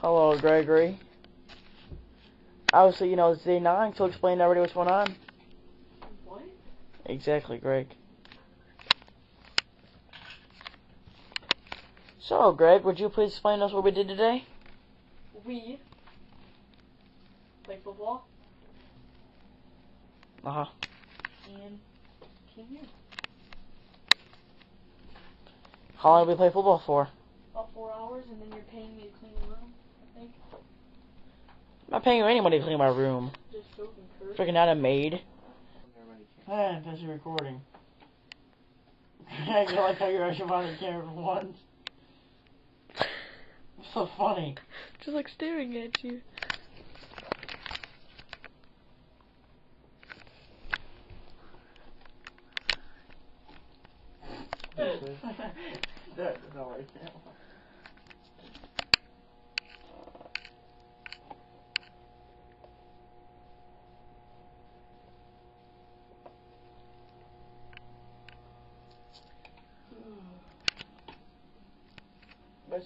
Gregory. Obviously, you know, it's day nine, so explain to everybody what's going on. What? Exactly, Greg. So, Greg, would you please explain to us what we did today? We play football Uh huh. and came here. How long did we play football for? About four hours, and then you're paying me to clean the room. I think. I'm not paying you any money to clean my room. Just so encouraged. Freaking out a maid. Hey, that's your recording. I like how you're actually on the camera for once. So funny. Just like staring at you. That's not right now.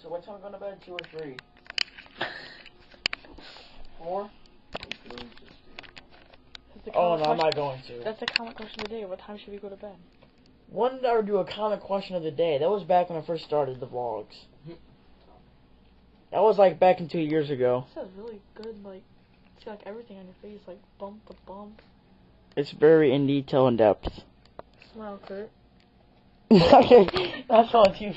So what time are we going to bed? Two or three? Four? Oh no, I'm not going to. That's the comic question of the day. What time should we go to bed? I ever do a comic question of the day? That was back when I first started the vlogs. That was like back in two years ago. This is really good. Like, it's like everything on your face, like bump to bump. It's very in detail and depth. Smile, Kurt. That's all too